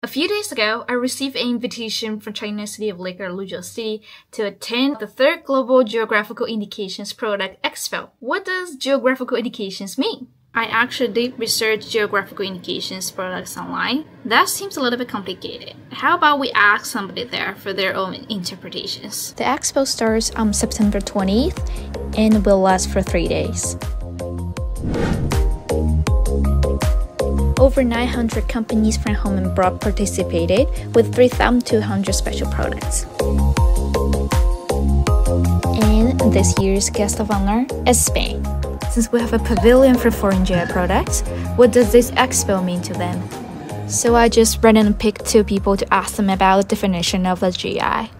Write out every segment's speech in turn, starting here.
A few days ago, I received an invitation from China's city of Liquor, Luzhou City, to attend the third Global Geographical Indications Product Expo. What does geographical indications mean? I actually did research geographical indications products online. That seems a little bit complicated. How about we ask somebody there for their own interpretations? The expo starts on September 20th and will last for three days. Over 900 companies from home and abroad participated with 3,200 special products. And this year's guest of honor is Spain. Since we have a pavilion for foreign GI products, what does this expo mean to them? So I just randomly picked two people to ask them about the definition of a GI.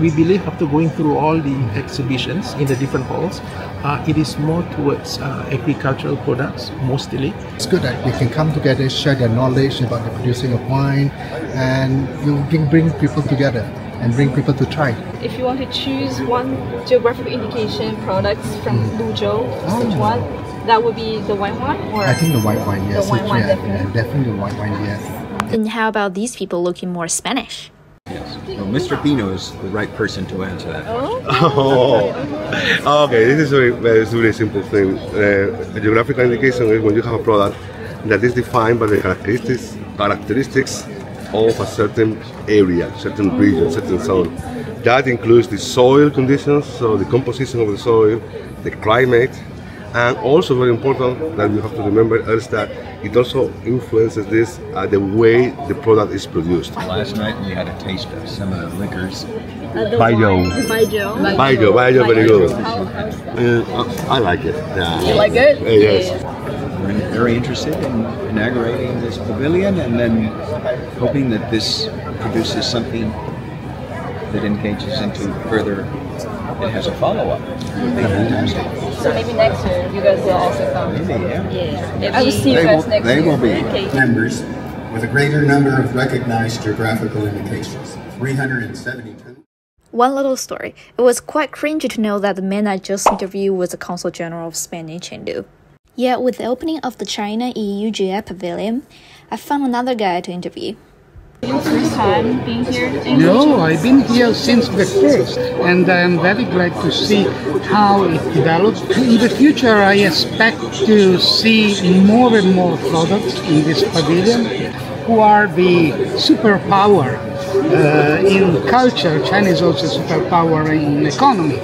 We believe after going through all the exhibitions in the different halls, uh, it is more towards uh, agricultural products mostly. It's good that they can come together, share their knowledge about the producing of wine, and you can bring people together and bring people to try. If you want to choose one geographical indication products from mm. Luzhou, oh. Sichuan, that would be the white wine? Or I think the white wine, yes. The white wine, yeah, definitely. Yeah, definitely the white wine, yes. And how about these people looking more Spanish? Well, Mr. Pino is the right person to answer that. Oh, oh. okay. This is a very, very simple thing. Uh, a geographical indication is when you have a product that is defined by the characteristics characteristics of a certain area, certain region, certain zone. That includes the soil conditions, so the composition of the soil, the climate, and also very important that you have to remember is that it also influences this uh, the way the product is produced. Last night we had a taste of some of the liquors. Uh, Baijiu. Baijiu. Baijiu. Baijiu, very good. Uh, I like it. Yeah. You like it? yes. We're very interested in inaugurating this pavilion and then hoping that this produces something that engages into further it has a follow-up. So maybe next year you guys will also come. Maybe, yeah. Yeah. I will see you they guys will, next they year. will be. Okay. members with a greater number of recognized geographical indications, 372. One little story. It was quite cringy to know that the man I just interviewed was the Consul General of Spain in Chengdu. Yet, with the opening of the China EU GI Pavilion, I found another guy to interview. Your first time being here? No, I've been here since the first, and I am very glad to see how it develops. In the future, I expect to see more and more products in this pavilion who are the superpower uh, in culture. China is also a superpower in economy,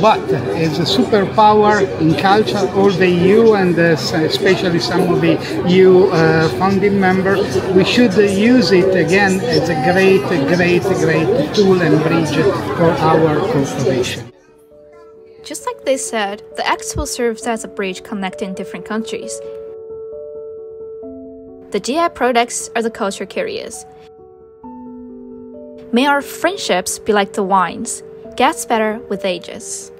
but as a superpower in culture, all the EU and uh, especially some of the EU uh, founding members, we should use it again as a great, great, great tool and bridge for our cooperation. Just like they said, the expo serves as a bridge connecting different countries. The GI products are the culture carriers. May our friendships be like the wines, gets better with ages.